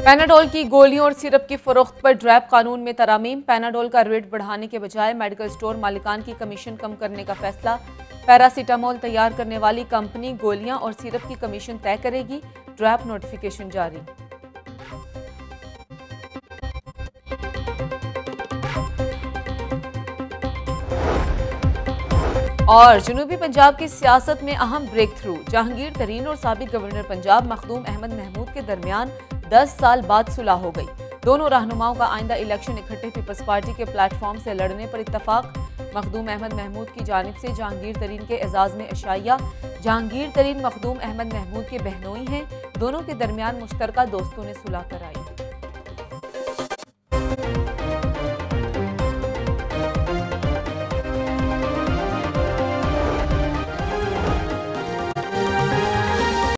Panadol की गोलियों और सिरप की फरोख्त पर ड्रैप कानून में तरामीम। पैनाडोल का रेट बढ़ाने के बजाय मेडिकल स्टोर मालिकान की कमीशन कम करने का फैसला। पैरासीटामोल तैयार करने वाली कंपनी गोलियाँ और सिरप की कमीशन तय करेगी। ड्रैप नोटिफिकेशन जारी। और जनूबी पंजाब की सियासत में अहम ब्रेक थ्रू जहांगीर तरीन और सबक गवर्नर पंजाब मखदूम अहमद महमूद के दरमियान 10 साल बाद सुलह हो गई। दोनों रहनुमाओं का आइंदा इलेक्शन इकट्ठे पीपल्स पार्टी के प्लेटफॉर्म से लड़ने पर इतफाक मखदूम अहमद महमूद की जानब से जहांगीर तरीन के एजाज में अशाइया। जहांगीर तरीन मखदूम अहमद महमूद के बहनोई हैं। दोनों के दरमियान मुश्तरका दोस्तों ने सुलह कराई।